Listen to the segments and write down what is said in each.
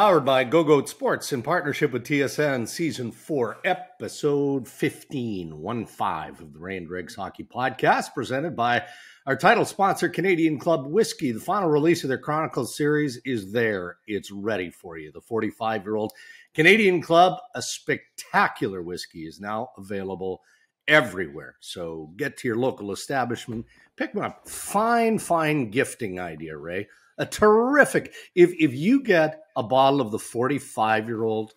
Powered by Go Goat Sports in partnership with TSN, Season 4, Episode 15, 1 5 of the Dregs Hockey Podcast, presented by our title sponsor, Canadian Club Whiskey. The final release of their Chronicles series is there. It's ready for you. The 45 year old Canadian Club, a spectacular whiskey, is now available everywhere. So get to your local establishment, pick one up. Fine, fine gifting idea, Ray. A terrific. If if you get a bottle of the 45 year old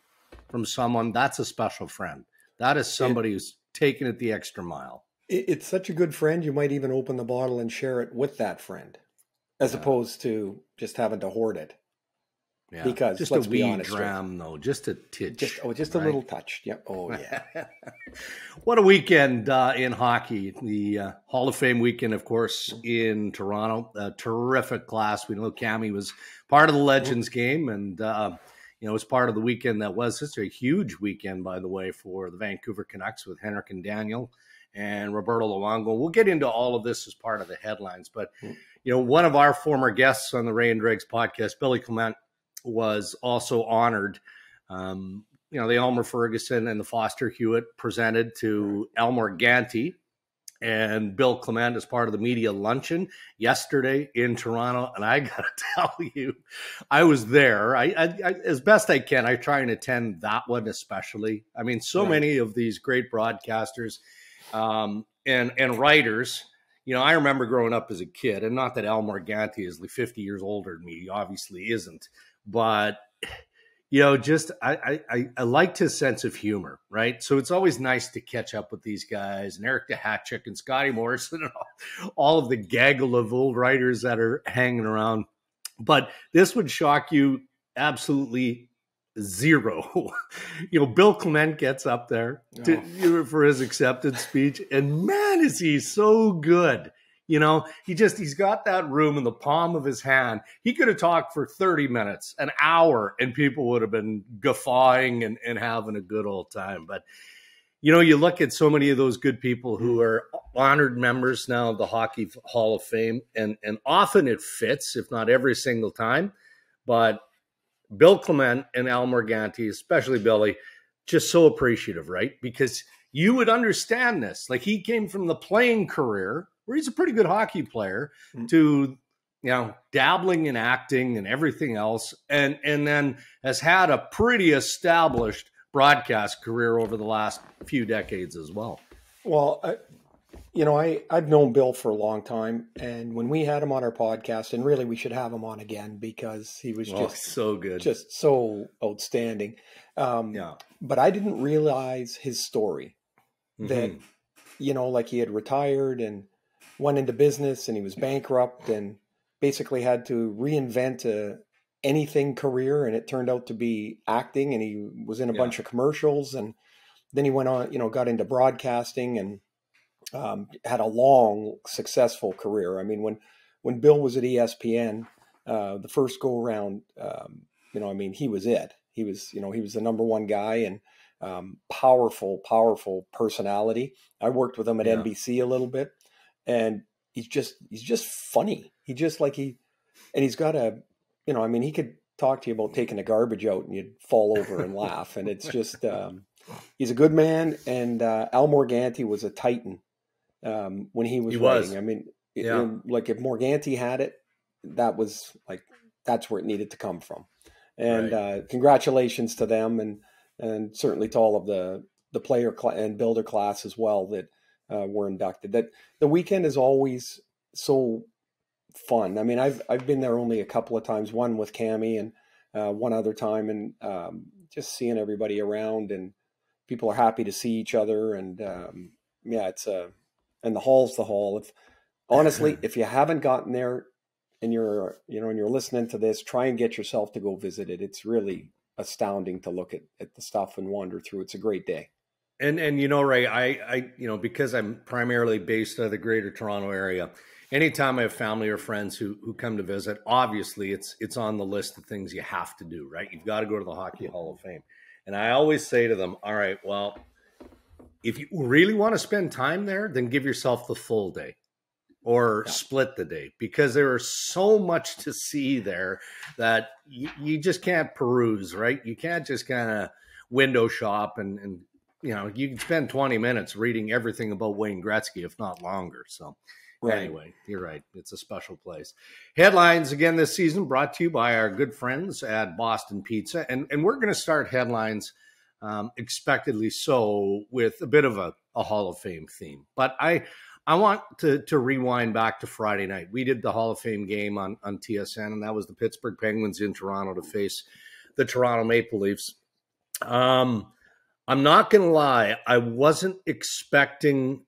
from someone, that's a special friend. That is somebody it, who's taken it the extra mile. It, it's such a good friend. You might even open the bottle and share it with that friend, as yeah. opposed to just having to hoard it. Yeah. Because just let's a wee be honest, dram though, just a titch. Just, oh, just a little touch. Yep. Oh yeah. what a weekend uh, in hockey. The uh, Hall of Fame weekend, of course, in Toronto. A terrific class. We know Cammi was part of the Legends game, and uh, you know, it was part of the weekend that was such a huge weekend, by the way, for the Vancouver Canucks with Henrik and Daniel and Roberto Luongo. We'll get into all of this as part of the headlines, but. Mm-hmm. You know, one of our former guests on the Ray and Dregs podcast, Billy Clement, was also honored. Um, you know, the Elmer Ferguson and the Foster Hewitt presented to Al Morganti and Bill Clement as part of the media luncheon yesterday in Toronto. And I got to tell you, I was there. I, I, I, as best I can, I try and attend that one especially. I mean, so right. many of these great broadcasters um, and and writers. You know, I remember growing up as a kid, and not that Al Morganti is like 50 years older than me. He obviously isn't but you know, just I, I I liked his sense of humor, right? So it's always nice to catch up with these guys and Eric Duhatschek and Scotty Morrison and all, all of the gaggle of old writers that are hanging around. But this would shock you absolutely zero. you know, Bill Clement gets up there to, oh. for his acceptance speech, and man, is he so good. You know, he just he's got that room in the palm of his hand. He could have talked for 30 minutes, an hour, and people would have been guffawing and, and having a good old time. But you know, you look at so many of those good people who are honored members now of the Hockey Hall of Fame, and and often it fits, if not every single time. But Bill Clement and Al Morganti, especially Billy, just so appreciative, right? Because you would understand this. Like he came from the playing career where he's a pretty good hockey player, mm-hmm. to you know dabbling in acting and everything else, and and then has had a pretty established broadcast career over the last few decades as well. Well, I, you know, I I've known Bill for a long time, and when we had him on our podcast, and really we should have him on again because he was oh, just so good, just so outstanding. Um, yeah, but I didn't realize his story that mm-hmm. you know, like he had retired and went into business and he was bankrupt and basically had to reinvent a anything career. And it turned out to be acting and he was in a yeah. bunch of commercials. And then he went on you know got into broadcasting and um, had a long successful career. I mean when when bill was at espn uh, the first go around um, you know i mean he was it. He was you know he was the number one guy and um, powerful powerful personality. I worked with him at yeah. nbc a little bit and he's just he's just funny. He just like he and he's got a you know, I mean, he could talk to you about taking the garbage out and you'd fall over and laugh. And it's just um, he's a good man. And uh, Al Morganti was a titan um, when he was he writing. Was. I mean, yeah. it, like if Morganti had it, that was like that's where it needed to come from. And right. uh, congratulations to them, and and certainly to all of the the player cl- and builder class as well that uh, were inducted. That the weekend is always so fun. I mean, I've I've been there only a couple of times. One with Cammi and uh, one other time, and um, just seeing everybody around and people are happy to see each other. And um, yeah, it's a uh, and the hall's the hall. If honestly, if you haven't gotten there and you're you know and you're listening to this, try and get yourself to go visit it. It's really astounding to look at at the stuff and wander through. It's a great day. And and you know, Ray, I I you know because I'm primarily based out of the Greater Toronto area. Anytime I have family or friends who who come to visit, obviously it's it's on the list of things you have to do. Right, you've got to go to the Hockey Hall of Fame. And I always say to them, "All right, well, if you really want to spend time there, then give yourself the full day. or yeah. split the day because there is so much to see there that you, you just can't peruse, right? You can't just kind of window shop and, and you know you can spend 20 minutes reading everything about Wayne Gretzky, if not longer. So. Right. Anyway, you're right. It's a special place. Headlines again this season brought to you by our good friends at Boston Pizza. And, and we're going to start headlines um, expectedly so with a bit of a, a Hall of Fame theme. But I I want to to rewind back to Friday night. We did the Hall of Fame game on on TSN, and that was the Pittsburgh Penguins in Toronto to face the Toronto Maple Leafs. Um, I'm not going to lie, I wasn't expecting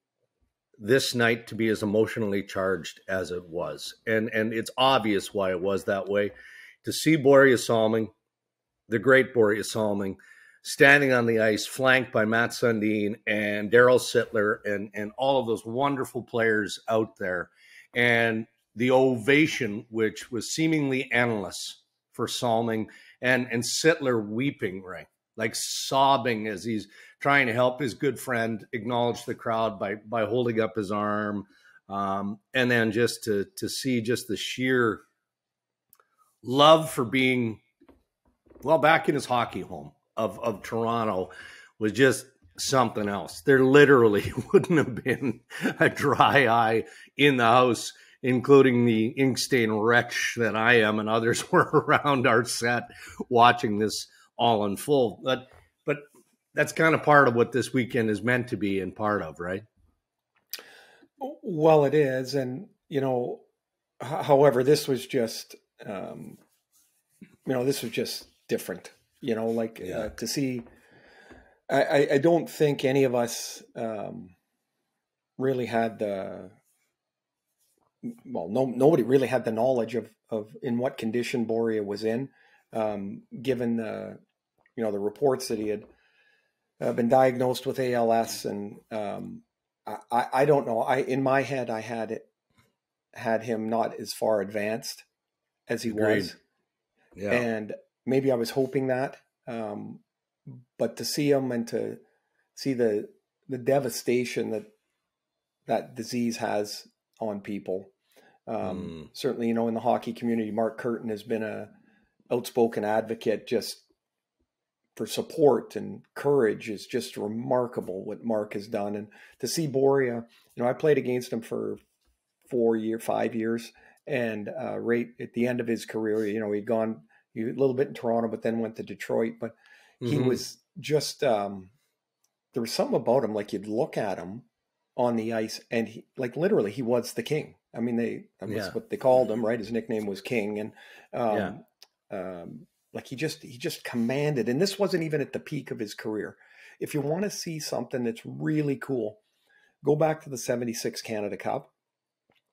this night to be as emotionally charged as it was, and and it's obvious why it was that way. To see Borje Salming, the great Borje Salming standing on the ice, flanked by Mats Sundin and Daryl Sittler and, and all of those wonderful players out there. And the ovation, which was seemingly endless for Salming and, and Sittler weeping, right? Like sobbing as he's trying to help his good friend acknowledge the crowd by by holding up his arm. Um, and then just to to see just the sheer love for being well back in his hockey home of of Toronto was just something else. There literally wouldn't have been a dry eye in the house, including the ink stain wretch that I am and others were around our set watching this all unfold. But but that's kind of part of what this weekend is meant to be and part of, right? Well, it is, and you know, however, this was just, um, you know, this was just different you know, like uh, yeah. uh, to see. I, I don't think any of us um, really had the well, no nobody really had the knowledge of of in what condition Borje was in, um, given the you know the reports that he had uh, been diagnosed with ALS, and um, I, I don't know. I in my head I had it had him not as far advanced as he Agreed. was, yeah. and maybe I was hoping that. Um, but to see him and to see the the devastation that that disease has on people, um, mm. certainly, you know, in the hockey community, Mark Curtin has been a outspoken advocate just for support and courage is just remarkable what Mark has done. And to see Borje, you know, I played against him for four year, five years, and uh, right at the end of his career, you know, he'd gone a little bit in Toronto, but then went to Detroit. But mm-hmm. he was just um, there was something about him. Like you'd look at him on the ice, and he, like literally, he was the king. I mean, they that's yeah. what they called him, right? His nickname was King, and um, yeah. um, like he just he just commanded. And this wasn't even at the peak of his career. If you want to see something that's really cool, go back to the '76 Canada Cup,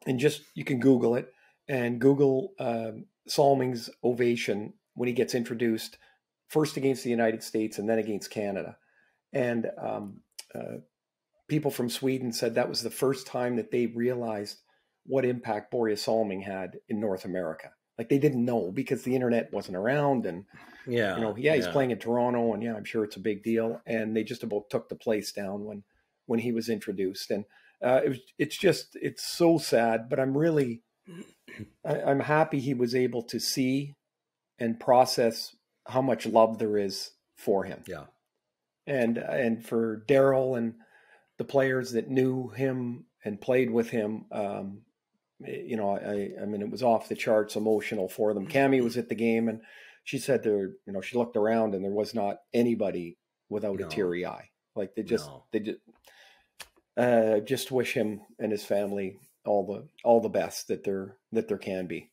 and just you can Google it and Google um, Salming's ovation when he gets introduced, first against the United States and then against Canada. And um, uh, people from Sweden said that was the first time that they realized what impact Borje Salming had in North America. Like they didn't know because the internet wasn't around, and yeah, you know, yeah, he's yeah. playing in Toronto, and yeah, I'm sure it's a big deal. And they just about took the place down when when he was introduced, and uh, it was, it's just it's so sad. But I'm really I, I'm happy he was able to see and process how much love there is for him. Yeah. And and for daryl and the players that knew him and played with him, um, you know, I I mean it was off the charts emotional for them. Cammi was at the game and she said there, you know, she looked around and there was not anybody without no. a teary eye. Like they just no. they just uh, just wish him and his family all the all the best that there that there can be.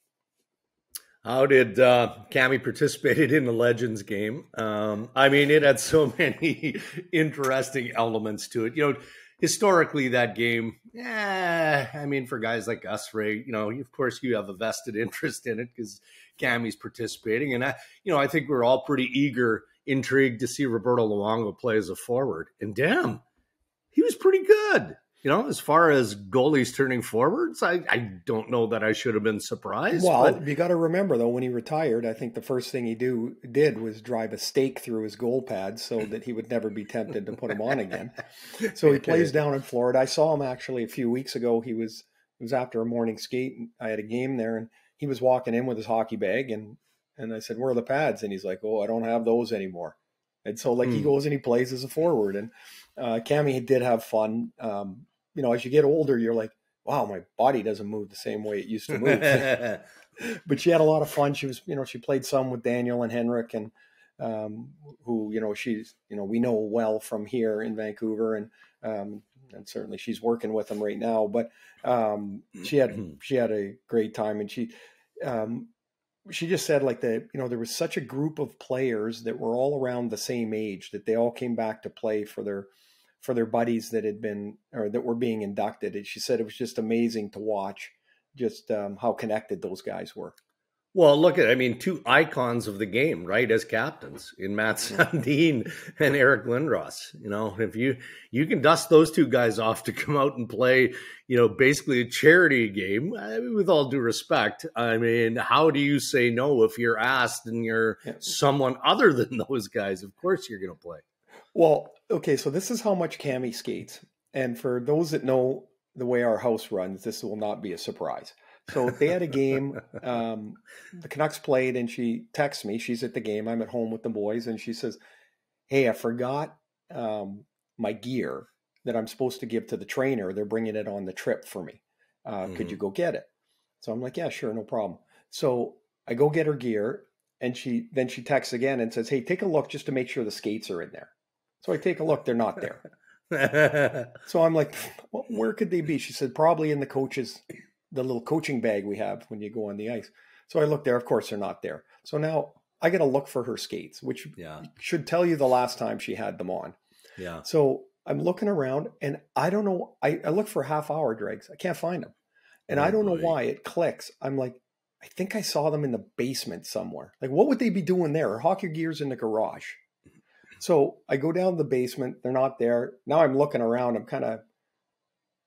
How did uh, Cammi participated in the Legends game? Um, I mean, it had so many interesting elements to it. You know, historically, that game, I mean, for guys like us, Ray, you know, of course, you have a vested interest in it because Cammi's participating, and I, you know, I think we're all pretty eager, intrigued to see Roberto Luongo play as a forward. And damn, he was pretty good you know, as far as goalies turning forwards, I, I don't know that I should have been surprised. Well, but... you got to remember though, when he retired, I think the first thing he do did was drive a stake through his goal pad so that he would never be tempted to put him on again. So he plays down in Florida. I saw him actually a few weeks ago. He was it was after a morning skate. And I had a game there, and he was walking in with his hockey bag, and and I said, "Where are the pads?" And he's like, "Oh, I don't have those anymore." And so like mm. he hmm. goes and he plays as a forward, and uh, Cammi did have fun. Um, you know, as you get older, you're like, "Wow, my body doesn't move the same way it used to move." but she had a lot of fun. She was, you know, she played some with Daniel and Henrik, and um, who you know she's you know we know well from here in Vancouver, and um, and certainly she's working with them right now. But um, she had mm-hmm. she had a great time, and she um, she just said like that you know there was such a group of players that were all around the same age that they all came back to play for their for their buddies that had been or that were being inducted. And she said it was just amazing to watch just um, how connected those guys were. Well, look at I mean two icons of the game, right? As captains in Mats Sundin and Eric Lindros. You know, if you you can dust those two guys off to come out and play, you know, basically a charity game. I mean, with all due respect, I mean, how do you say no if you're asked and you're yeah. someone other than those guys? Of course, you're going to play. Well, okay, so this is how much Cammi skates, and for those that know the way our house runs, this will not be a surprise. So they had a game. Um, the Canucks played, and she texts me. She's at the game. I'm at home with the boys, and she says, "Hey, I forgot um, my gear that I'm supposed to give to the trainer. They're bringing it on the trip for me. Uh, mm-hmm. Could you mm-hmm. go get it?" So I'm like, "Yeah, sure, no problem." So I go get her gear, and she then she texts again and says, "Hey, take a look just to make sure the skates are in there." So I take a look; they're not there. so I'm like, well, "Where could they be?" She said, "Probably in the coaches, the little coaching bag we have when you go on the ice. So I look there. Of course, they're not there. So now I got to look for her skates, which yeah. should tell you the last time she had them on. Yeah. So I'm looking around and I don't know. I, I look for half hour dregs. I can't find them. And oh, I don't boy. know why it clicks. I'm like, I think I saw them in the basement somewhere. Like, what would they be doing there? Or hockey gears in the garage. So I go down the basement. They're not there. Now I'm looking around. I'm kind of,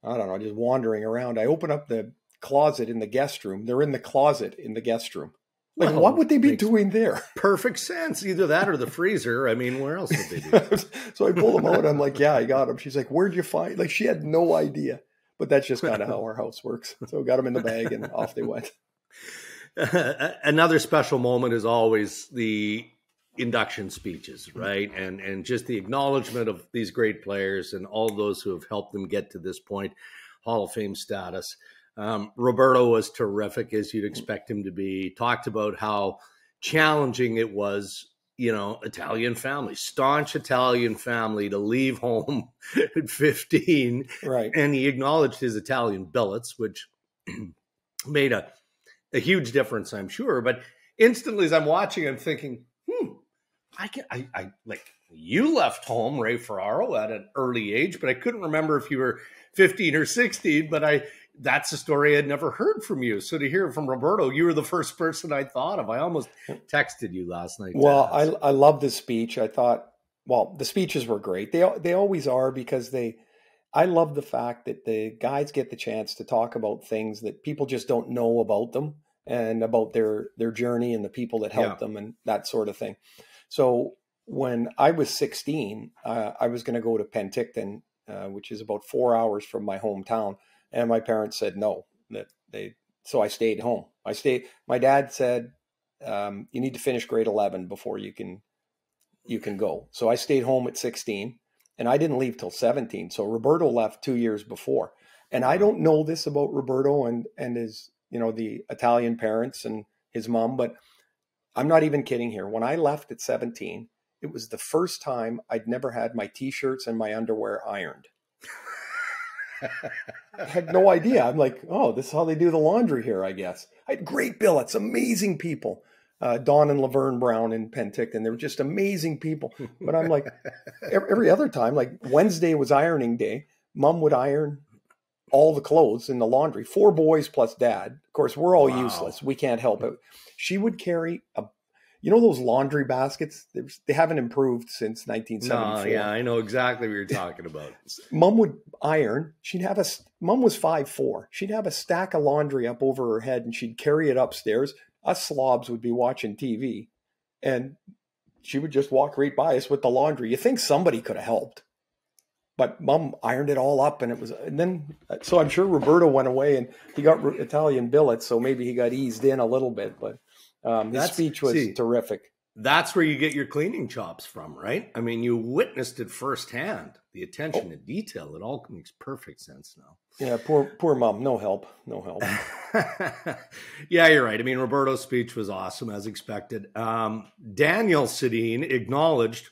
I don't know, just wandering around. I open up the closet in the guest room. They're in the closet in the guest room. Like, well, what would they be doing there? Perfect sense. Either that or the freezer. I mean, where else would they be? so I pull them out. I'm like, yeah, I got them. She's like, where'd you find? Like, she had no idea. But that's just kind of how our house works. So got them in the bag and off they went. Another special moment is always the induction speeches, right? And and just the acknowledgement of these great players and all those who have helped them get to this point, Hall of Fame status. Um, Roberto was terrific, as you'd expect him to be. Talked about how challenging it was, you know, Italian family, staunch Italian family to leave home at 15. Right. And he acknowledged his Italian billets, which made a, a huge difference, I'm sure. But instantly, as I'm watching, I'm thinking, I can, I, I like, you left home, Ray Ferraro, at an early age, but I couldn't remember if you were 15 or 16. But I, that's a story I'd never heard from you. So to hear from Roberto, you were the first person I thought of. I almost texted you last night. Well, I I love the speech. I thought, well, the speeches were great. They they always are because they. I love the fact that the guys get the chance to talk about things that people just don't know about them and about their their journey and the people that helped yeah. them and that sort of thing. So when I was 16, uh, I was going to go to Penticton, uh, which is about four hours from my hometown and my parents said no that they so i stayed home. I stayed my dad said um, you need to finish grade 11 before you can you can go. So i stayed home at 16 and i didn't leave till 17 so roberto left two years before. And i don't know this about roberto and and his you know the italian parents and his mom but i'm not even kidding here when i left at 17 it was the first time i'd never had my t-shirts and my underwear ironed I had no idea. I'm like, oh, this is how they do the laundry here, I guess. I had great billets, amazing people. Uh, Don and Laverne Brown in Penticton. They were just amazing people. But I'm like, every other time, like Wednesday was ironing day. Mom would iron all the clothes in the laundry. Four boys plus dad. Of course, we're all wow. useless. We can't help it. She would carry a you know those laundry baskets? They haven't improved since 1974. No, yeah, I know exactly what you're talking about. Mom would iron. She'd have a. Mom was five four. She'd have a stack of laundry up over her head, and she'd carry it upstairs. Us slobs would be watching TV, and she would just walk right by us with the laundry. You think somebody could have helped, but mom ironed it all up and it was and then so i'm sure roberto went away and he got italian billets so maybe he got eased in a little bit but um, his speech was see, terrific. that's where you get your cleaning chops from right? I mean you witnessed it firsthand the attention oh. to detail it all makes perfect sense now. Yeah poor poor mom no help no help. Yeah you're right i mean roberto's speech was awesome as expected. Um, daniel sedin acknowledged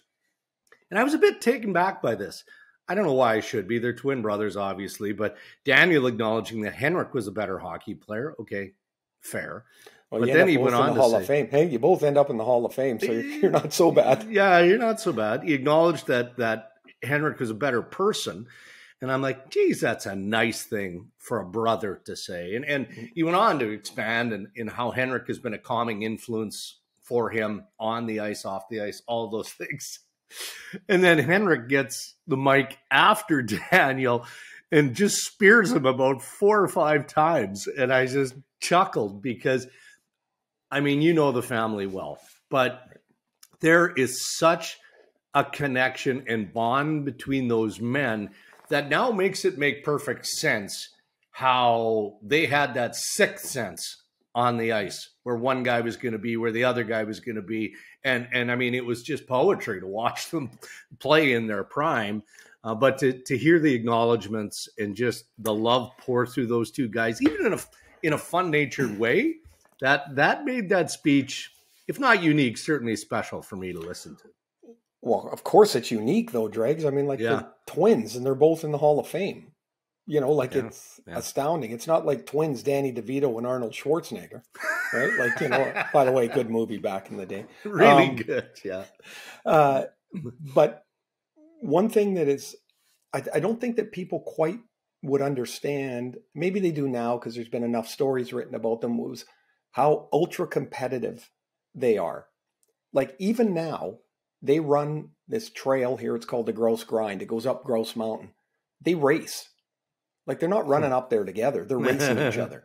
and i was a bit taken back by this I don't know why I should be. They're twin brothers, obviously, but Daniel acknowledging that Henrik was a better hockey player. Okay, fair. Well, but then he went on the to Hall say, of Fame. Hey, you both end up in the Hall of Fame, so you're, you're not so bad. Yeah, you're not so bad. He acknowledged that that Henrik was a better person, and I'm like, geez, that's a nice thing for a brother to say. And and mm-hmm. he went on to expand in, in how Henrik has been a calming influence for him on the ice, off the ice, all those things. And then Henrik gets the mic after Daniel and just spears him about four or five times. And I just chuckled because, I mean, you know the family well, but there is such a connection and bond between those men that now makes it make perfect sense how they had that sixth sense on the ice where one guy was going to be where the other guy was going to be. And and i mean it was just poetry to watch them play in their prime. Uh, but to to hear the acknowledgments and just the love pour through those two guys even in a in a fun natured way that that made that speech if not unique certainly special for me to listen to. Well of course it's unique though dregs i mean like yeah. they're twins and they're both in the hall of fame you know, like yeah, it's yeah. astounding. It's not like twins, Danny DeVito and Arnold Schwarzenegger, right? Like, you know, by the way, good movie back in the day. Really um, good, yeah. Uh, but one thing that is, I, I don't think that people quite would understand, maybe they do now because there's been enough stories written about them, was how ultra competitive they are. Like, even now, they run this trail here. It's called the Grouse Grind. It goes up Grouse Mountain. They race like they're not running hmm. up there together; they're racing each other.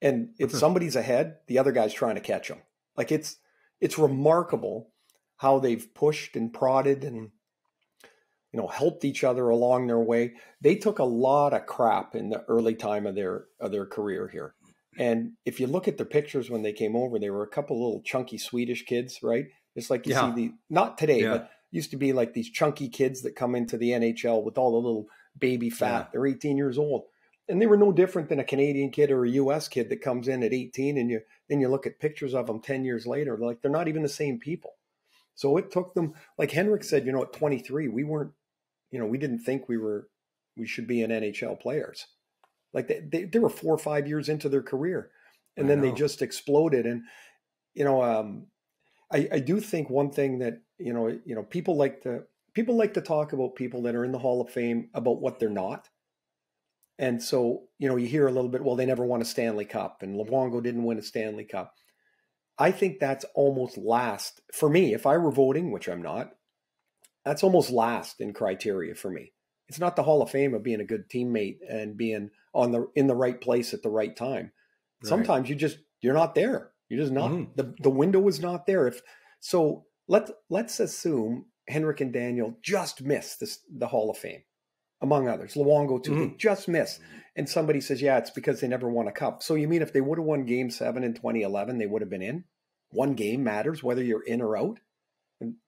And if hmm. somebody's ahead, the other guy's trying to catch them. Like it's it's remarkable how they've pushed and prodded and you know helped each other along their way. They took a lot of crap in the early time of their of their career here. And if you look at their pictures when they came over, they were a couple little chunky Swedish kids, right? It's like you yeah. see the not today, yeah. but used to be like these chunky kids that come into the NHL with all the little baby fat. Yeah. They're 18 years old. And they were no different than a Canadian kid or a US kid that comes in at 18 and you then you look at pictures of them 10 years later, like they're not even the same people. So it took them, like Henrik said, you know, at 23, we weren't, you know, we didn't think we were, we should be an NHL players. Like they, they, they were four or five years into their career and I then know. they just exploded. And, you know, um, I, I do think one thing that, you know, you know, people like to, people like to talk about people that are in the Hall of Fame about what they're not. And so, you know, you hear a little bit, well, they never won a Stanley Cup and Luongo didn't win a Stanley Cup. I think that's almost last for me. If I were voting, which I'm not, that's almost last in criteria for me. It's not the Hall of Fame of being a good teammate and being on the in the right place at the right time. Right. Sometimes you just you're not there. You're just not mm. the the window is not there. If so, let's let's assume Henrik and Daniel just missed this, the Hall of Fame, among others. Luongo too, mm-hmm. they just missed. And somebody says, yeah, it's because they never won a cup. So you mean if they would have won Game Seven in 2011, they would have been in? One game matters whether you're in or out.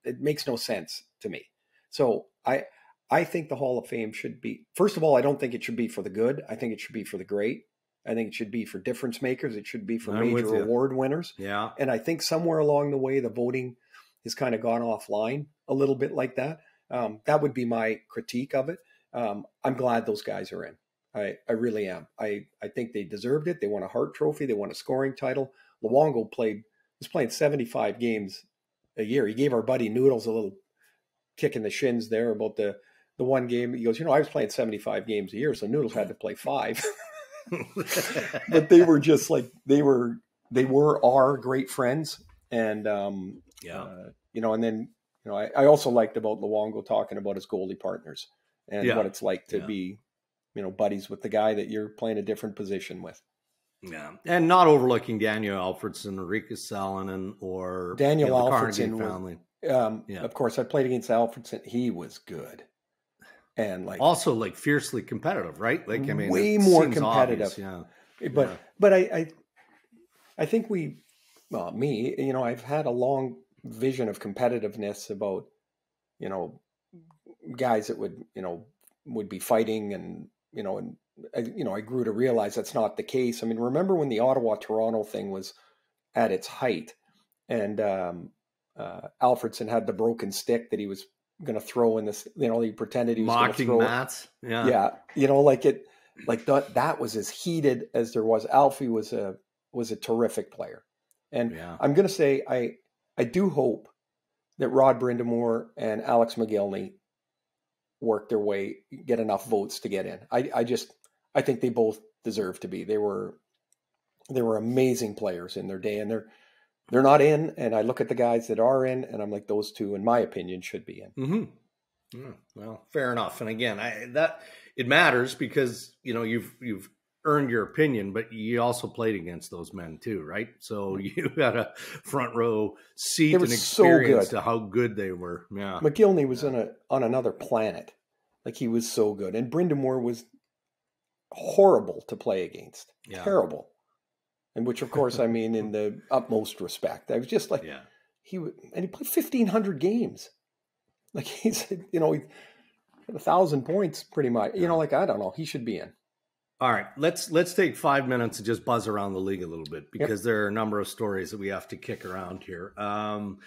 It makes no sense to me. So I I think the Hall of Fame should be first of all, I don't think it should be for the good. I think it should be for the great. I think it should be for difference makers. It should be for I'm major award winners. Yeah. And I think somewhere along the way, the voting has kind of gone offline a little bit like that. Um, that would be my critique of it. Um, I'm glad those guys are in. I, I really am. I, I think they deserved it. They won a Hart Trophy. They won a scoring title. Luongo played was playing 75 games a year. He gave our buddy Noodles a little kick in the shins there about the the one game. He goes, you know, I was playing 75 games a year, so Noodles had to play five. but they were just like they were they were our great friends, and um, yeah, uh, you know, and then you know, I, I, also liked about Luongo talking about his goalie partners and yeah. what it's like to yeah. be, you know, buddies with the guy that you're playing a different position with. Yeah, and not overlooking Daniel Alfredsson, Riikka Salonen, or Daniel you know, Alfredsson family. Um, yeah. Of course, I played against Alfredsson. He was good. and like also like fiercely competitive, right? Like I mean, way more competitive. Obvious, yeah, but yeah. but I, I I think we, well, me, you know, I've had a long vision of competitiveness about, you know, guys that would you know would be fighting and you know and I, you know I grew to realize that's not the case. I mean, remember when the Ottawa Toronto thing was at its height, and um, uh, Alfredsson had the broken stick that he was going to throw in this. You know, he pretended he was mocking throw Mats. Yeah, yeah. You know, like it, like that. That was as heated as there was. Alfie was a was a terrific player, and yeah. I'm going to say I I do hope that Rod Brind'Amour and Alex Mogilny work their way, get enough votes to get in. I, I just, I think they both deserve to be. They were, they were amazing players in their day, and they're, they're not in. And I look at the guys that are in, and I'm like, those two, in my opinion, should be in. Mm-hmm. Yeah, well, fair enough. And again, I that it matters because you know you've you've earned your opinion, but you also played against those men too, right? So you got a front row seat and experience so to how good they were. Yeah, Mogilny was on a on another planet. Like he was so good, and Brind'Amour was horrible to play against. Yeah. Terrible, and which of course I mean in the utmost respect. I was just like, yeah. he would, and he played fifteen hundred games. Like he's, you know, he a thousand points pretty much. You know, like I don't know, he should be in. All right, let's let's take five minutes and just buzz around the league a little bit because yep. there are a number of stories that we have to kick around here. Um,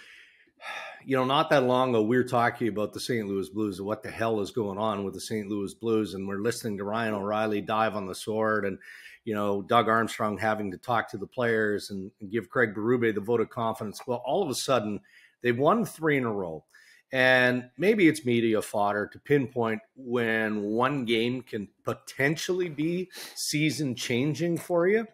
you know, not that long ago, we were talking about the St. Louis Blues and what the hell is going on with the St. Louis Blues, and we're listening to Ryan O'Reilly dive on the sword, and you know Doug Armstrong having to talk to the players and, give Craig Berube the vote of confidence. Well, all of a sudden, they've won three in a row. And maybe it's media fodder to pinpoint when one game can potentially be season changing for you.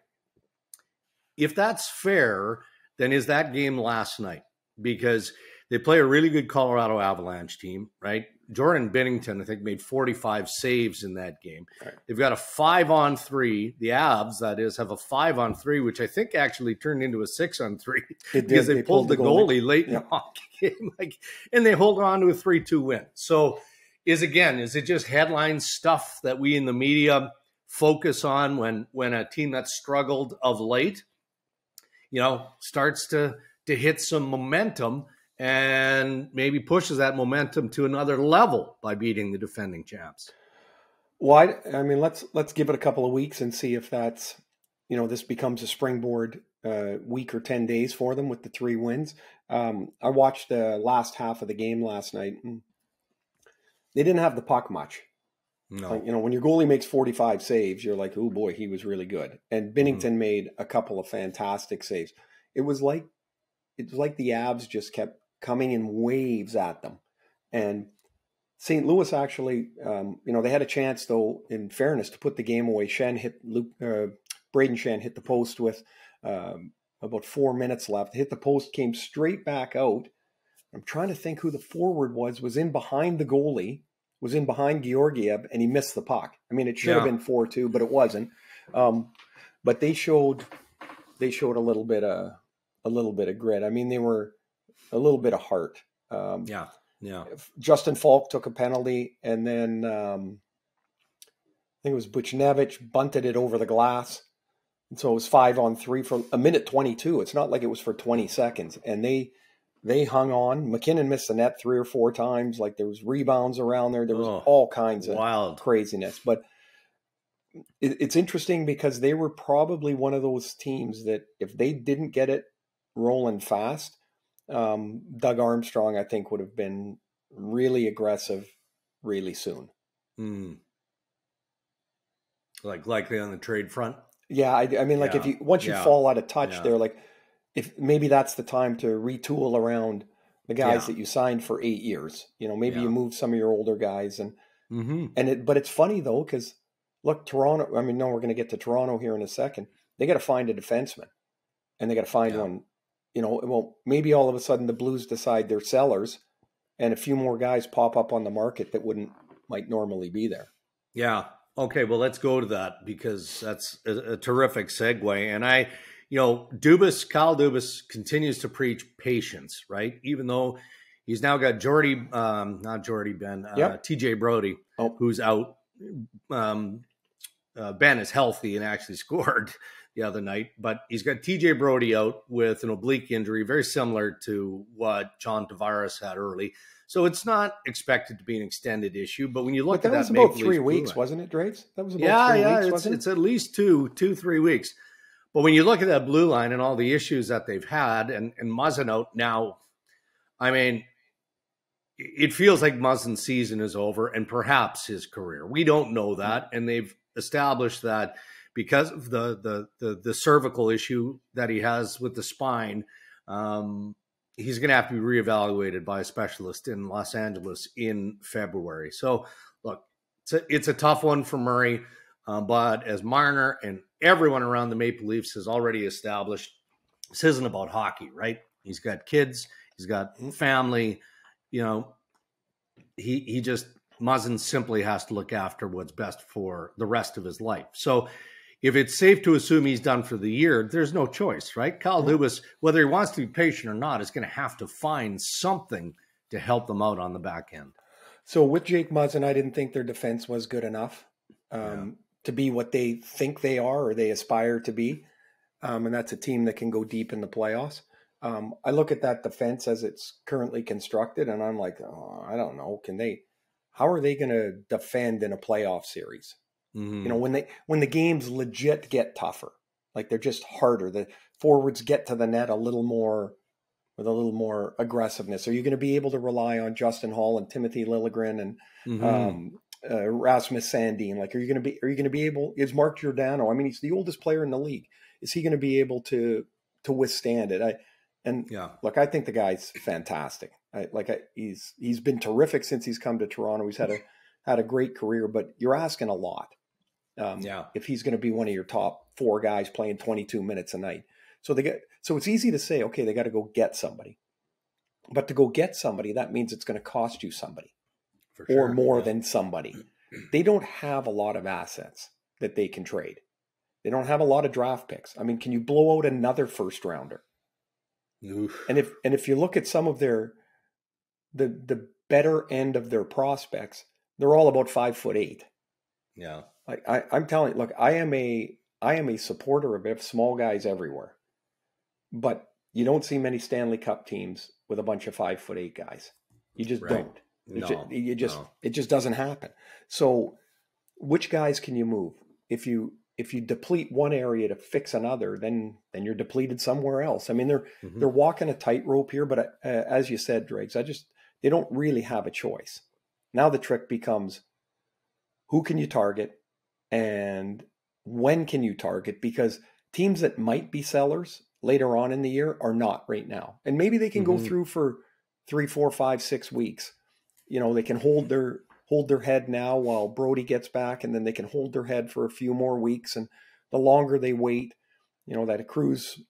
If that's fair, then is that game last night? Because they play a really good Colorado Avalanche team, right? Jordan Binnington, I think, made 45 saves in that game. Right. They've got a five on three. The Avs, that is, have a five on three, which I think actually turned into a six on three because they, they, pulled, pulled the goalie, goalie late yeah. in the hockey game. Like, and they hold on to a 3 2 win. So, is again, is it just headline stuff that we in the media focus on when when a team that struggled of late, you know, starts to to hit some momentum? And maybe pushes that momentum to another level by beating the defending champs. Why? I mean, let's let's give it a couple of weeks and see if that's you know this becomes a springboard uh, week or ten days for them with the three wins. Um, I watched the last half of the game last night. they didn't have the puck much. No. Like, you know, when your goalie makes 45 saves, you're like, oh boy, he was really good. And Binnington mm-hmm. made a couple of fantastic saves. It was like it was like the Avs just kept coming in waves at them. And St. Louis actually, um, you know, they had a chance though, in fairness, to put the game away. Schenn hit Luke, uh, Brayden Schenn hit the post with um, about four minutes left. Hit the post, came straight back out. I'm trying to think who the forward was. Was in behind the goalie. Was in behind Georgiev, and he missed the puck. I mean, it should yeah. have been four two, but it wasn't. Um, but they showed they showed a little bit of a little bit of grit. I mean, they were a little bit of heart. Um, yeah, yeah. Justin Faulk took a penalty, and then um, I think it was Buchnevich bunted it over the glass. And so it was five on three for a minute twenty-two. It's not like it was for twenty seconds, and they they hung on. MacKinnon missed the net three or four times. Like there was rebounds around there. There was oh, all kinds of wild craziness. But it, it's interesting because they were probably one of those teams that if they didn't get it rolling fast, um, Doug Armstrong, I think, would have been really aggressive really soon. Mm. Like likely on the trade front. Yeah, I, I mean, like yeah. if you once you yeah. fall out of touch, yeah. they're like, if maybe that's the time to retool around the guys that you signed for eight years. You know, maybe you move some of your older guys and mm-hmm. and it. But it's funny though because look, Toronto. I mean, no, we're going to get to Toronto here in a second. They got to find a defenseman, and they got to find one you know, well, maybe all of a sudden the Blues decide they're sellers, and a few more guys pop up on the market that wouldn't might normally be there. Yeah. Okay. Well, let's go to that because that's a, a terrific segue. And I, you know, Dubas, Kyle Dubas continues to preach patience, right? Even though He's now got Jordie, um, not Jordie Benn, uh, yep. TJ Brodie, oh. who's out. Um, uh, Benn is healthy and actually scored the other night, but he's got TJ Brodie out with an oblique injury, very similar to what John Tavares had early. So it's not expected to be an extended issue. But when you look but that at that, was about three weeks, wasn't it, Dregs? That was about yeah, three yeah. weeks, it's, wasn't it's at least two, two, three weeks. But when you look at that blue line and all the issues that they've had, and and Muzzin out now, I mean, it feels like Muzzin's season is over, and perhaps his career. We don't know that, mm-hmm. and they've established that because of the the the, the cervical issue that he has with the spine. Um, he's going to have to be reevaluated by a specialist in Los Angeles in February. So, look, it's a, it's a tough one for Murray, uh, but as Marner and everyone around the Maple Leafs has already established, this isn't about hockey, right? He's got kids, he's got family, you know. He he just Muzzin simply has to look after what's best for the rest of his life. So if it's safe to assume he's done for the year, there's no choice, right? Kyle. Dubas, whether he wants to be patient or not, is going to have to find something to help them out on the back end. So with Jake Muzzin, I didn't think their defense was good enough um, yeah. to be what they think they are or they aspire to be. Um, and that's a team that can go deep in the playoffs. Um, I look at that defense as it's currently constructed, and I'm like, oh, I don't know. Can they? How are they going to defend in a playoff series? Mm-hmm. You know, when they when the games legit get tougher, like they're just harder. The forwards get to the net a little more with a little more aggressiveness. Are you going to be able to rely on Justin Holl and Timothy Liljegren and mm-hmm. um, uh, Rasmus Sandin? Like, are you going to be are you going to be able? Is Mark Giordano? I mean, he's the oldest player in the league. Is he going to be able to to withstand it? I and yeah, look, I think the guy's fantastic. I, like I, he's he's been terrific since he's come to Toronto. He's had a had a great career, but you're asking a lot. Um, yeah. If he's going to be one of your top four guys playing 22 minutes a night, so they get so it's easy to say, okay, they got to go get somebody, but to go get somebody that means it's going to cost you somebody, sure. or more yeah. than somebody. They don't have a lot of assets that they can trade. They don't have a lot of draft picks. I mean, can you blow out another first rounder? Oof. And if and if you look at some of their the the better end of their prospects, they're all about five foot eight. Yeah. Like I, I'm telling you, look, I am a I am a supporter of small guys everywhere, but you don't see many Stanley Cup teams with a bunch of five foot eight guys. You just right. don't. No, just, you just no. it just doesn't happen. So, which guys can you move? If you if you deplete one area to fix another, then then you're depleted somewhere else. I mean, they're mm-hmm. they're walking a tightrope here, but uh, as you said, Dregs, I just they don't really have a choice. Now the trick becomes who can you target and when can you target? Because teams that might be sellers later on in the year are not right now. And maybe they can mm-hmm. go through for three, four, five, six weeks. You know, they can hold their hold their head now while Brodie gets back, and then they can hold their head for a few more weeks. And the longer they wait, you know, that accrues,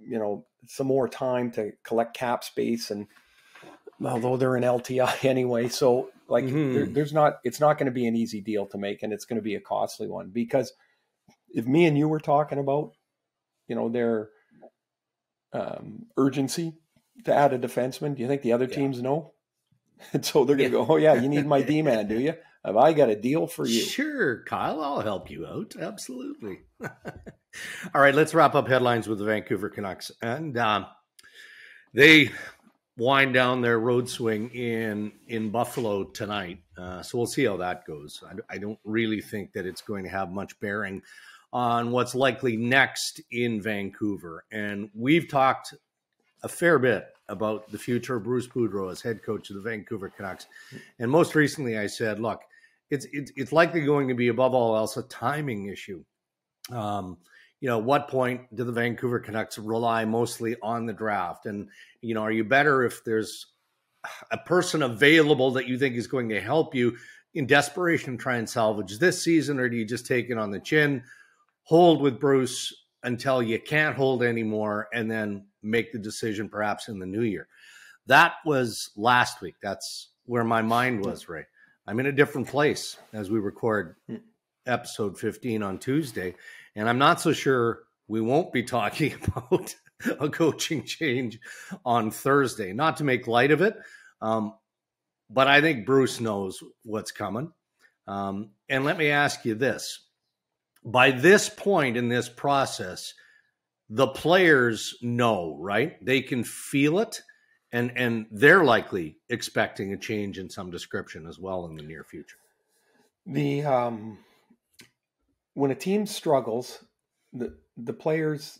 you know, some more time to collect cap space and although they're in LTI anyway. So like mm-hmm. there, there's not it's not going to be an easy deal to make and it's going to be a costly one because if me and you were talking about you know their um, urgency to add a defenseman, do you think the other yeah. teams know? And so they're going to yeah. go, "Oh yeah, you need my D man, do you? Have I got a deal for you?" Sure, Kyle, I'll help you out. Absolutely. All right, let's wrap up headlines with the Vancouver Canucks, and um, they wind down their road swing in in Buffalo tonight. Uh, so we'll see how that goes. I, I, don't really think that it's going to have much bearing on what's likely next in Vancouver. And we've talked a fair bit about the future of Bruce Boudreau as head coach of the Vancouver Canucks. And most recently, I said, look, it's it's, it's likely going to be above all else a timing issue. Um, you know, what point do the Vancouver Canucks rely mostly on the draft? And, you know, are you better if there's a person available that you think is going to help you in desperation try and salvage this season, or do you just take it on the chin, hold with Bruce until you can't hold anymore, and then make the decision perhaps in the new year? That was last week. That's where my mind was, Ray. I'm in a different place as we record hmm. episode 15 on Tuesday. And I'm not so sure we won't be talking about a coaching change on Thursday. Not to make light of it, um, but I think Bruce knows what's coming. Um, and let me ask you this by this point in this process, the players know, right? They can feel it and and they're likely expecting a change in some description as well in the near future. The um when a team struggles, the the players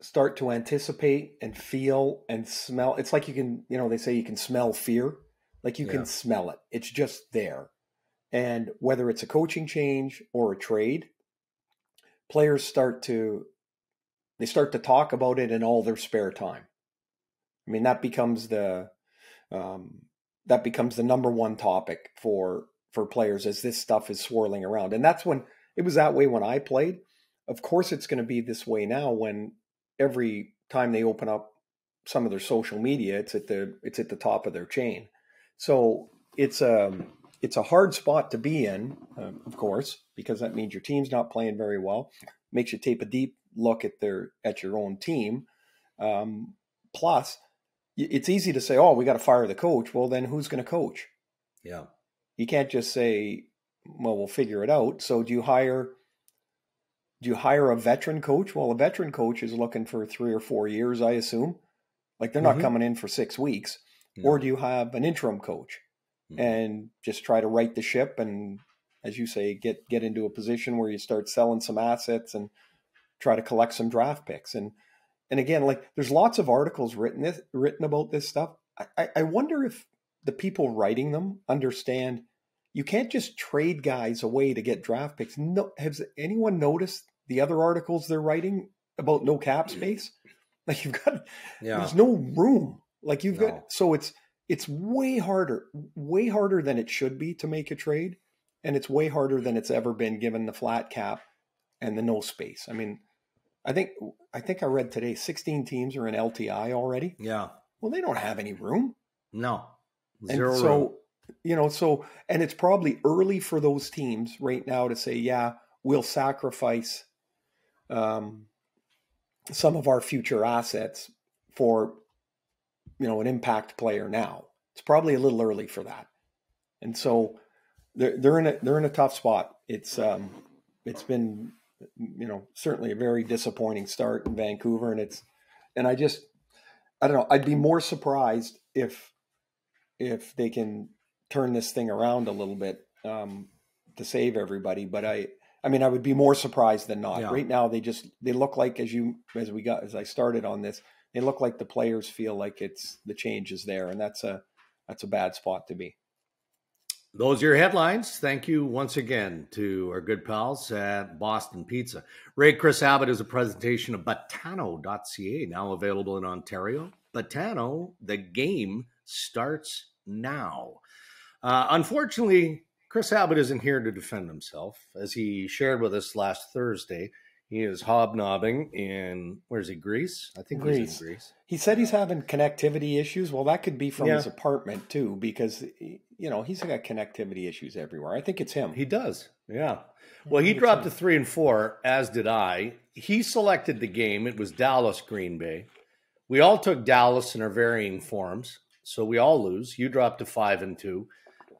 start to anticipate and feel and smell. It's like you can, you know, they say you can smell fear. Like you yeah. can smell it. It's just there. And whether it's a coaching change or a trade, players start to they start to talk about it in all their spare time. I mean, that becomes the um, that becomes the number one topic for for players as this stuff is swirling around, and that's when it was that way when I played. Of course, it's going to be this way now when every time they open up some of their social media, it's at the it's at the top of their chain. So it's a um, it's a hard spot to be in, uh, of course, because that means your team's not playing very well. Makes you take a deep look at their at your own team. Um, plus, it's easy to say, "Oh, we got to fire the coach." Well, then who's going to coach? Yeah, you can't just say, "Well, we'll figure it out." So, do you hire? Do you hire a veteran coach? Well, a veteran coach is looking for three or four years, I assume. Like they're not mm-hmm. coming in for six weeks. No. Or do you have an interim coach mm-hmm. and just try to right the ship and, as you say, get get into a position where you start selling some assets and try to collect some draft picks and and again, like there's lots of articles written this, written about this stuff. I, I wonder if the people writing them understand you can't just trade guys away to get draft picks. No, has anyone noticed the other articles they're writing about no cap space? Like you've got, yeah. there's no room. Like you've no. got, so it's it's way harder, way harder than it should be to make a trade, and it's way harder than it's ever been given the flat cap and the no space. I mean, I think I think I read today 16 teams are in LTI already. Yeah. Well, they don't have any room. No. Zero and so, room. You know, so and it's probably early for those teams right now to say, yeah, we'll sacrifice um, some of our future assets for you know an impact player now. It's probably a little early for that. And so they're they're in a they're in a tough spot. It's um it's been you know, certainly a very disappointing start in Vancouver. And it's, and I just, I don't know, I'd be more surprised if, if they can turn this thing around a little bit um, to save everybody. But I, I mean, I would be more surprised than not. Yeah. Right now, they just they look like as you as we got as I started on this, they look like the players feel like it's the change is there, and that's a that's a bad spot to be. Those are your headlines. Thank you once again to our good pals at Boston Pizza. Ray Chris Abbott is a presentation of Betano.ca, now available in Ontario. Betano, the game starts now. Uh, unfortunately, Chris Abbott isn't here to defend himself. As he shared with us last Thursday, he is hobnobbing in where's he? Greece, I think Greece. he's in Greece. He said he's having connectivity issues. Well, that could be from yeah. his apartment too, because you know he's got connectivity issues everywhere. I think it's him. He does. Yeah. Well, he dropped to three and four, as did I. He selected the game. It was Dallas Green Bay. We all took Dallas in our varying forms, so we all lose. You dropped to five and two.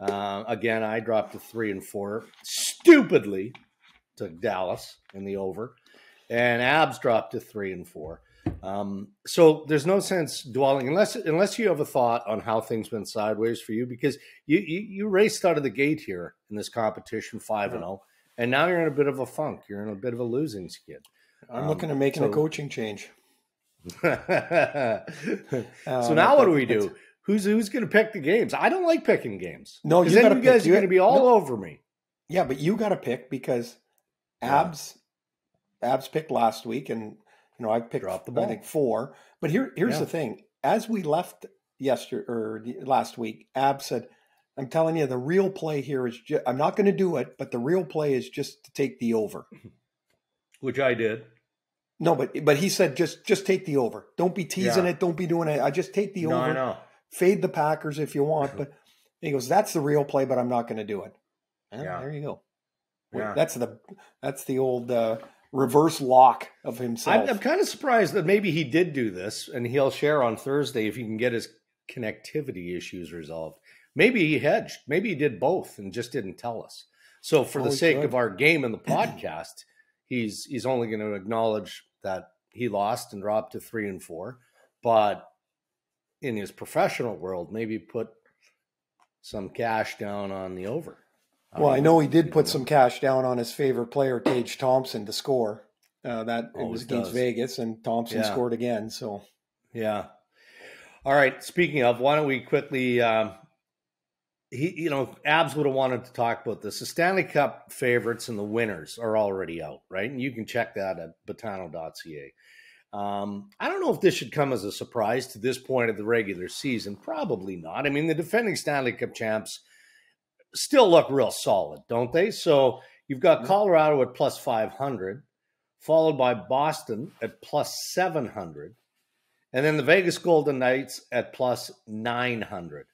Uh, again, I dropped to three and four. Stupidly took Dallas in the over and abs dropped to three and four. Um, so there's no sense dwelling unless unless you have a thought on how things went sideways for you because you you, you raced out of the gate here in this competition five and zero, oh, and now you're in a bit of a funk. You're in a bit of a losing skid. I'm um, looking at making so, a coaching change. so uh, now what do we do? Who's who's going to pick the games? I don't like picking games. No, you, then you guys are going to be all no. over me. Yeah, but you got to pick because abs Abs picked last week, and you know I picked Drop the ball. I think four. But here here's yeah. the thing: as we left yesterday or er, last week, Abs said, "I'm telling you, the real play here is just, I'm not going to do it, but the real play is just to take the over." Which I did. No, but but he said just just take the over. Don't be teasing yeah. it. Don't be doing it. I just take the no, over. I know. Fade the Packers if you want, but he goes, "That's the real play, but I'm not going to do it." yeah. There you go. Yeah. That's the that's the old uh, reverse lock of himself. I'm, I'm kind of surprised that maybe he did do this, and he'll share on Thursday if he can get his connectivity issues resolved. Maybe he hedged. Maybe he did both and just didn't tell us. So, for oh, the sake of our game and the podcast, he's he's only going to acknowledge that he lost and dropped to three and four, but in his professional world, maybe put some cash down on the over. Well, I know he did put some cash down on his favorite player, Tage Thompson, to score. Uh, that it was against does. Vegas, and Thompson yeah. scored again. So, yeah. All right. Speaking of, why don't we quickly? Um, he, you know, Abs would have wanted to talk about this. The Stanley Cup favorites and the winners are already out, right? And you can check that at betano.ca. Um, I don't know if this should come as a surprise to this point of the regular season. Probably not. I mean, the defending Stanley Cup champs still look real solid, don't they? So you've got mm-hmm. Colorado at plus 500, followed by Boston at plus 700, and then the Vegas Golden Knights at plus 900.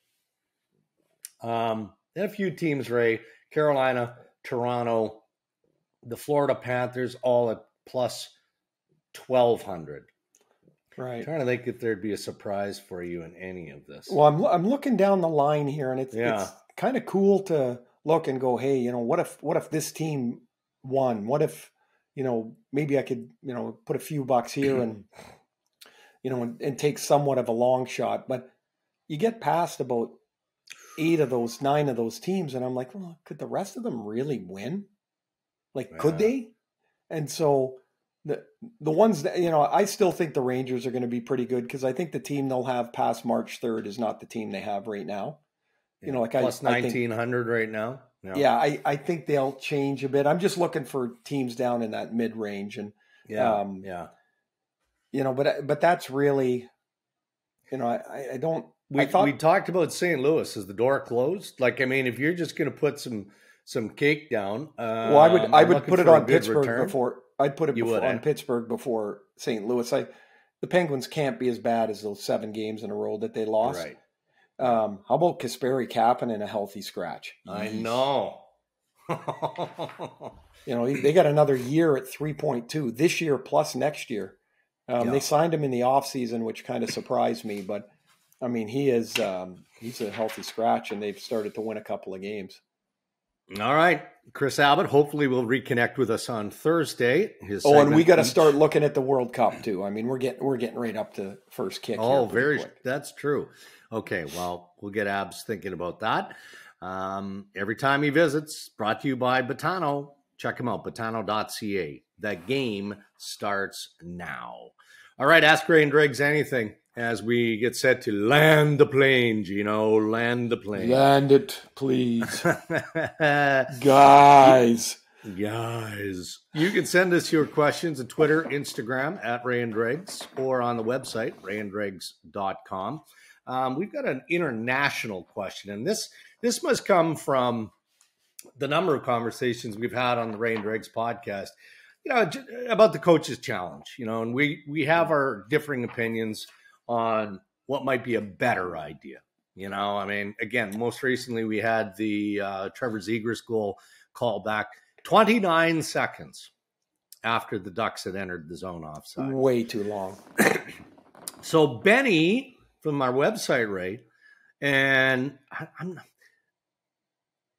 Um, and a few teams, Ray, Carolina, Toronto, the Florida Panthers, all at plus 1200. Right. I'm trying to think if there'd be a surprise for you in any of this. Well, I'm I'm looking down the line here, and it's, yeah. it's kind of cool to look and go, hey, you know, what if what if this team won? What if you know maybe I could you know put a few bucks here and you know and, and take somewhat of a long shot, but you get past about eight of those nine of those teams, and I'm like, well, could the rest of them really win? Like, yeah. could they? And so the the ones that you know, I still think the Rangers are going to be pretty good because I think the team they'll have past March third is not the team they have right now. You know, like plus nineteen hundred right now. Yeah. yeah, I I think they'll change a bit. I'm just looking for teams down in that mid range, and yeah, um, yeah, you know, but but that's really, you know, I I don't. We I thought, we talked about St. Louis. Is the door closed? Like, I mean, if you're just going to put some some cake down, um, well, I would I would put it on Pittsburgh return. before I'd put it before, would, on eh? Pittsburgh before St. Louis. I, the Penguins can't be as bad as those seven games in a row that they lost. Right. Um, how about Kasperi Kapanen in a healthy scratch? I know. you know, they got another year at 3.2 this year plus next year. Um, yeah. They signed him in the offseason, which kind of surprised me. But I mean, he is um, he's a healthy scratch, and they've started to win a couple of games. All right. Chris Abbott hopefully will reconnect with us on Thursday. His oh, and we got to start looking at the World Cup too. I mean, we're getting we're getting right up to first kick. Oh, very quick. that's true. Okay, well, we'll get Abs thinking about that. Um, every time he visits, brought to you by Betano. Check him out, betano.ca. The game starts now. All right, ask Ray and Dregs anything as we get set to land the plane, Gino. Land the plane. Land it, please. Guys. Guys. You can send us your questions on Twitter, Instagram at Ray and Dregs, or on the website, rayanddregs.com. Um, we've got an international question, and this this must come from the number of conversations we've had on the Ray and Dregs podcast, you know, about the coaches challenge, you know, and we we have our differing opinions on what might be a better idea. You know, I mean, again, most recently we had the uh, Trevor Zegras goal call back 29 seconds after the Ducks had entered the zone offside. Way too long. so Benny from our website, Ray, and I, I'm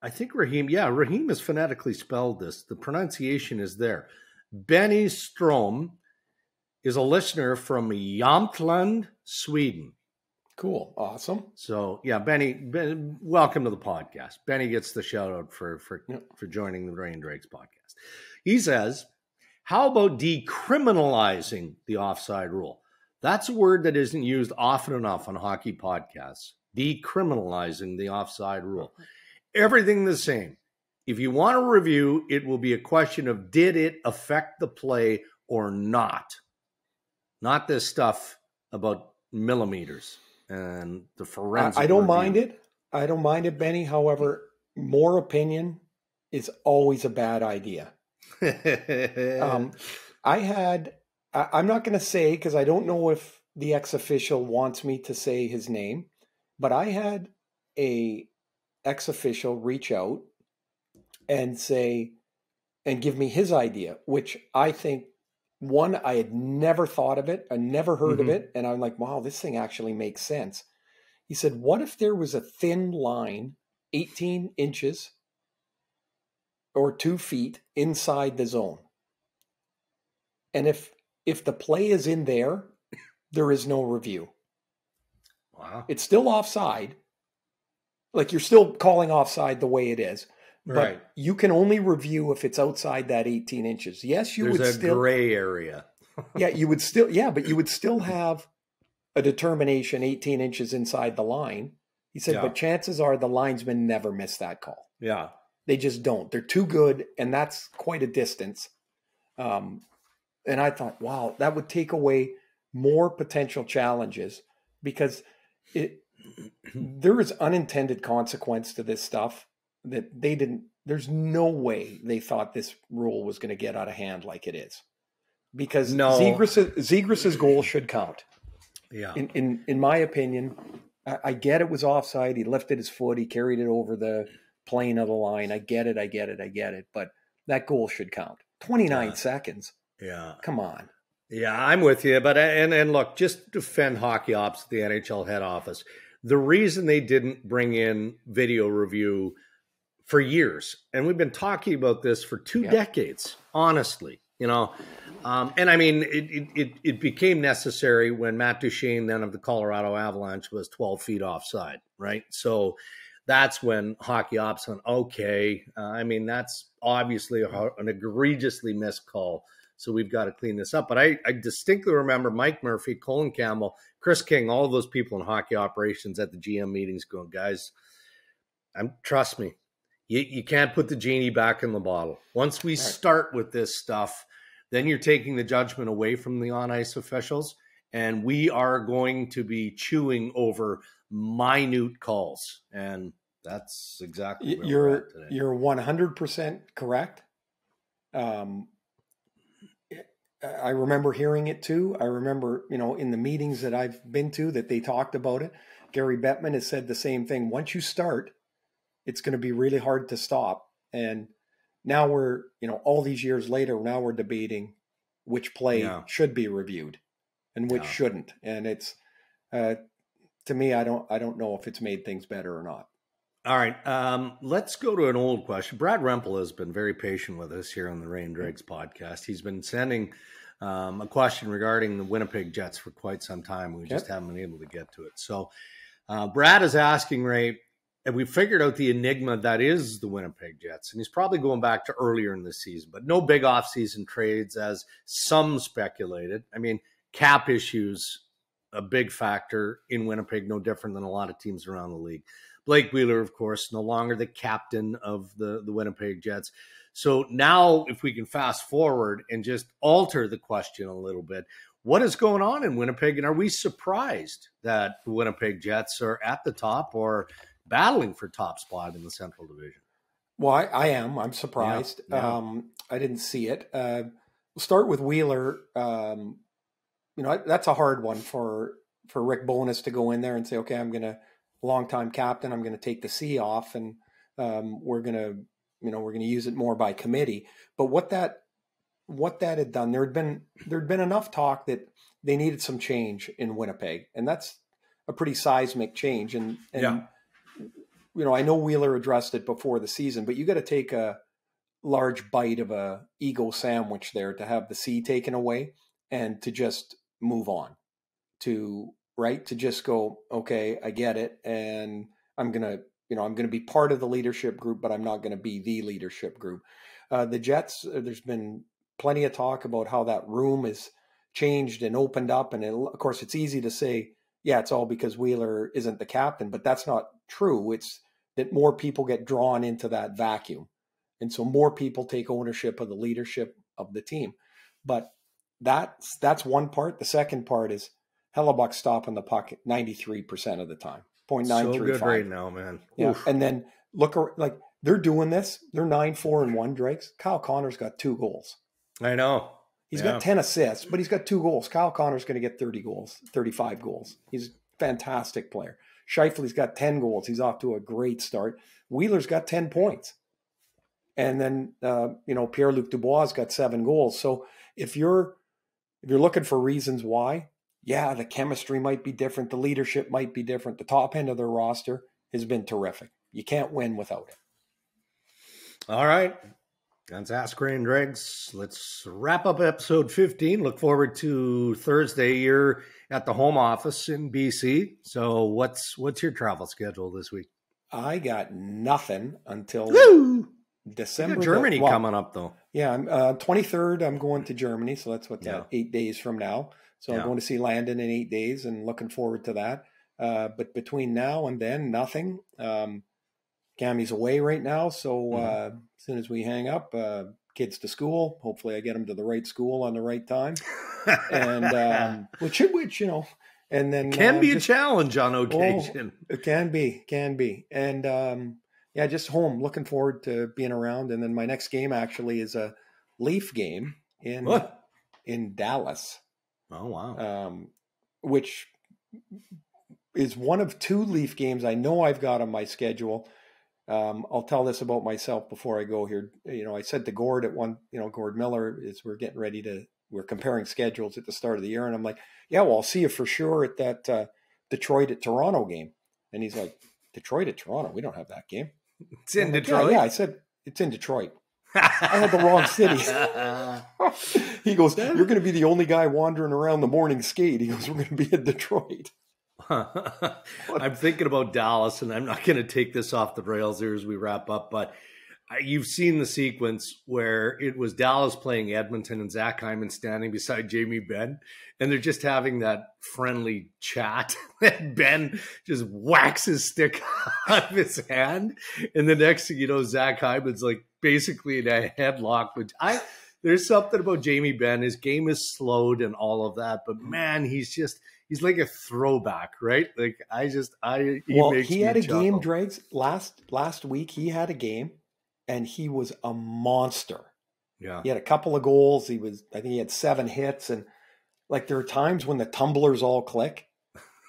I think Raheem, yeah, Raheem has phonetically spelled this. The pronunciation is there. Benny Strom is a listener from Jämtland, Sweden. Cool. Awesome. So yeah, Benny, ben, welcome to the podcast. Benny gets the shout out for for, yep. for joining the Ray and Dregs podcast. He says, How about decriminalizing the offside rule? That's a word that isn't used often enough on hockey podcasts. Decriminalizing the offside rule. Everything the same. If you want a review, it will be a question of did it affect the play or not? Not this stuff about millimeters and the forensic. I, I don't review. mind it. I don't mind it, Benny. However, more opinion is always a bad idea. um, I had, I, am not going to say because I don't know if the ex official wants me to say his name, but I had a ex official reach out and say, and give me his idea, which I think one, I had never thought of it, I never heard mm-hmm. of it. And I'm like, wow, this thing actually makes sense. He said, what if there was a thin line, 18 inches or two feet inside the zone? And if if the play is in there, there is no review. Wow. It's still offside. Like you're still calling offside the way it is. But right. you can only review if it's outside that 18 inches. Yes, you There's would a still gray area. yeah, you would still yeah, but you would still have a determination 18 inches inside the line. He said, yeah. but chances are the linesmen never miss that call. Yeah. They just don't. They're too good, and that's quite a distance. Um, and I thought, wow, that would take away more potential challenges because it there is unintended consequence to this stuff that they didn't there's no way they thought this rule was going to get out of hand like it is. Because no. Zegras, goal should count. Yeah. In in, in my opinion I, I, get it was offside he lifted his foot he carried it over the plane of the line. I get it i get it i get it but that goal should count. 29 yeah. seconds? Yeah. Come on. Yeah i'm with you but and and look just defend hockey ops at the nhl head office. The reason they didn't bring in video review for years, and we've been talking about this for two yeah. decades. Honestly, you know, um, and I mean, it, it it became necessary when Matt Duchene, then of the Colorado Avalanche, was 12 feet offside, right? So that's when hockey ops went, okay. Uh, I mean, that's obviously a, an egregiously missed call. So we've got to clean this up. But I, I distinctly remember Mike Murphy, Colin Campbell, Chris King, all of those people in hockey operations at the GM meetings going, guys, I'm trust me, you, you can't put the genie back in the bottle. Once we right. start with this stuff, then you're taking the judgment away from the on ice officials, and we are going to be chewing over minute calls, and that's exactly you're you're 100 percent correct. Um, I remember hearing it too. I remember, you know, in the meetings that I've been to that they talked about it. Gary Bettman has said the same thing. Once you start, it's going to be really hard to stop. And now we're, you know, all these years later, now we're debating which play yeah. should be reviewed and which yeah. shouldn't. And it's, uh, to me, I don't, I don't know if it's made things better or not. All right, um, let's go to an old question. Brad Rempel has been very patient with us here on the Ray and Dregs podcast. He's been sending um, a question regarding the Winnipeg Jets for quite some time. We just haven't been able to get to it. So, uh, Brad is asking Ray, and we figured out the enigma that is the Winnipeg Jets. And he's probably going back to earlier in the season, but no big offseason trades as some speculated. I mean, cap issues, a big factor in Winnipeg, no different than a lot of teams around the league. Blake Wheeler, of course, no longer the captain of the, the Winnipeg Jets. So now, if we can fast forward and just alter the question a little bit, what is going on in Winnipeg? And are we surprised that the Winnipeg Jets are at the top or battling for top spot in the Central Division. Well, I, I am. I'm surprised. Yeah, yeah. Um, I didn't see it. Uh, we'll start with Wheeler. Um, you know, that's a hard one for for Rick Bowness to go in there and say, okay, I'm going to longtime captain. I'm going to take the C off, and um, we're going to, you know, we're going to use it more by committee. But what that what that had done, there had been there had been enough talk that they needed some change in Winnipeg, and that's a pretty seismic change. And, and yeah you know, I know Wheeler addressed it before the season, but you got to take a large bite of a ego sandwich there to have the C taken away and to just move on to right to just go okay i get it and i'm gonna you know i'm gonna be part of the leadership group but i'm not gonna be the leadership group uh, the jets uh, there's been plenty of talk about how that room is changed and opened up and it, of course it's easy to say yeah it's all because wheeler isn't the captain but that's not true. It's that more people get drawn into that vacuum. And so more people take ownership of the leadership of the team. But that's that's one part. The second part is Hellebuyck stopping the puck 93% of the time. 0.935. So good right now, man. Yeah. Oof. And then look like they're doing this. They're 9 4 and 1 Dregs. Kyle Connor's got two goals. I know. He's yeah. got 10 assists, but he's got two goals. Kyle Connor's going to get 30 goals, 35 goals. He's a fantastic player. Scheifele's got 10 goals. He's off to a great start. Wheeler's got 10 points. and then uh, you know Pierre Luc Dubois got seven goals. So if you're if you're looking for reasons why, yeah, the chemistry might be different, the leadership might be different. The top end of their roster has been terrific. You can't win without it. All right. That's Ask Ray and Dregs. Let's wrap up episode 15. Look forward to Thursday. You're at the home office in BC. So what's what's your travel schedule this week? I got nothing until Woo! December. Germany the, well, coming up though. Yeah, uh, 23rd. I'm going to Germany, so that's what yeah. eight days from now. So yeah. I'm going to see Landon in eight days, and looking forward to that. Uh, but between now and then, nothing. Um, Cammi's away right now, so mm-hmm. uh, as soon as we hang up, uh, kids to school. Hopefully, I get them to the right school on the right time, and um, which which you know, and then it can uh, be just, a challenge on oh, occasion. Oh, it can be, can be, and um, yeah, just home. Looking forward to being around, and then my next game actually is a Leaf game in what? in Dallas. Oh wow! Um, which is one of two Leaf games I know I've got on my schedule. Um, I'll tell this about myself before I go here. You know, I said to Gord at one, you know, Gord Miller is we're getting ready to we're comparing schedules at the start of the year, and I'm like, yeah, well, I'll see you for sure at that uh, Detroit at Toronto game. And he's like, Detroit at Toronto, we don't have that game. It's in Detroit. Yeah, yeah, I said it's in Detroit. I had the wrong city. he goes, You're going to be the only guy wandering around the morning skate. He goes, We're going to be in Detroit. I'm thinking about Dallas, and I'm not going to take this off the rails here as we wrap up, but you've seen the sequence where it was Dallas playing Edmonton and Zach Hyman standing beside Jamie Benn, and they're just having that friendly chat. and Benn just whacks his stick out of his hand, and the next thing you know, Zach Hyman's like basically in a headlock. Which I there's something about Jamie Benn. His game is slowed and all of that, but man, he's just he's like a throwback, right? Like I just I he well he had a chuckle. game, Dregs last last week. He had a game, and he was a monster. Yeah, he had a couple of goals. He was I think he had seven hits, and like there are times when the tumblers all click,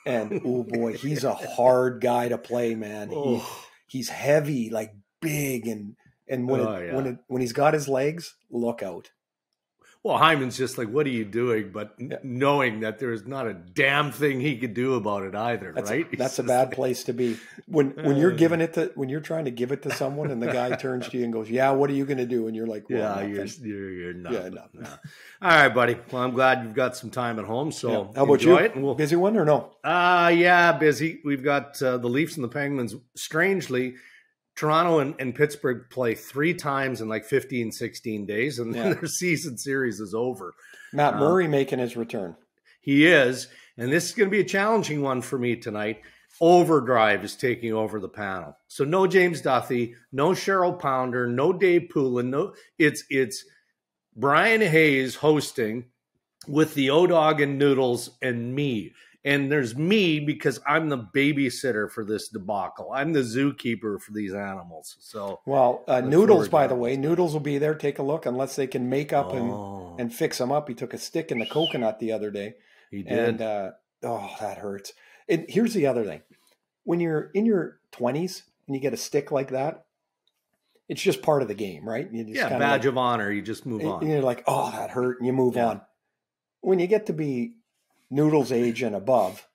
and oh boy, he's a hard guy to play, man. Oh. He, he's heavy, like big, and and when oh, it, yeah. when it, when he's got his legs, look out. Well, Hyman's just like, what are you doing? But yeah. knowing that there's not a damn thing he could do about it either, that's right? A, that's a bad like, place to be. When when you're giving it to when you're trying to give it to someone and the guy turns to you and goes, "Yeah, what are you going to do?" And you're like, well, "Yeah, you're you're, you're not." Yeah, no. no. All right, buddy. Well, I'm glad you've got some time at home. So yeah. how about you? It we'll, busy one or no? Uh yeah, busy. We've got uh, the Leafs and the Penguins. Strangely Toronto and, and, Pittsburgh play three times in like 15, 16 days, and then yeah. their season series is over. Matt um, Murray um, making his return. He is. And this is going to be a challenging one for me tonight. Overdrive is taking over the panel. So no James Duthie, no Cheryl Pounder, no Dave Poulin, no it's it's Brian Hayes hosting with the O Dog and Noodles and me and there's me because I'm the babysitter for this debacle. I'm the zookeeper for these animals. So well, uh, Noodles, by the way, Noodles will be there. Take a look, unless they can make up oh. and and fix them up. He took a stick in the coconut the other day. He did. And, uh, oh, that hurts. And here's the other thing: when you're in your 20s and you get a stick like that, it's just part of the game, right? yeah, badge like, of honor. You just move on. And you're like, oh, that hurt, and you move yeah. on. When you get to be Noodles age and above.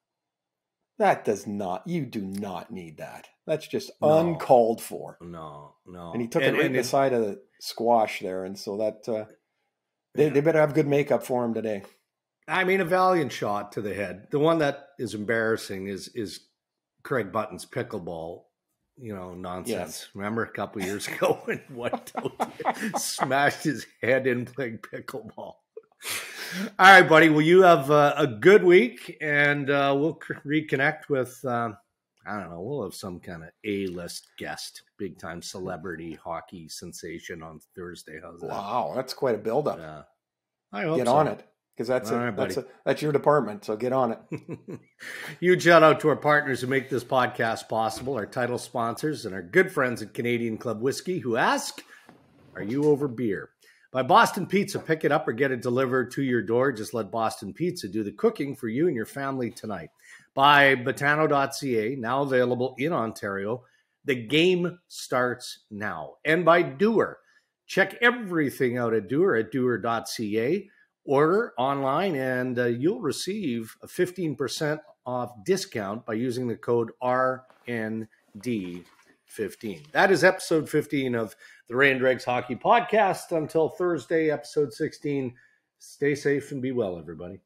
That does not, you do not need that. That's just no, uncalled for. No, no. And he took and, it right in the side of the squash there. And so that, uh, they, they better have good makeup for him today. I mean, a valiant shot to the head. The one that is embarrassing is is Craig Button's pickleball, you know, nonsense. Yes. Remember a couple years ago when what smashed his head in playing pickleball. All right, buddy. Well, you have uh, a good week, and uh, we'll reconnect with. Uh, I don't know. We'll have some kind of A-list guest, big time celebrity hockey sensation on Thursday. How's that? Wow, that's quite a buildup. Yeah, I hope get so. on it because that's a, right, that's a, that's your department. So get on it. Huge shout out to our partners who make this podcast possible, our title sponsors, and our good friends at Canadian Club Whiskey, who ask, "Are you over beer?" By Boston Pizza, pick it up or get it delivered to your door. Just let Boston Pizza do the cooking for you and your family tonight. By Betano.ca, now available in Ontario. The game starts now. And by Doer, Check everything out at Doer at Doer.ca. Order online, and uh, you'll receive a 15% off discount by using the code RND15. That is episode 15 of the Ray and Dregs Hockey Podcast. Until Thursday, episode 16, stay safe and be well, everybody.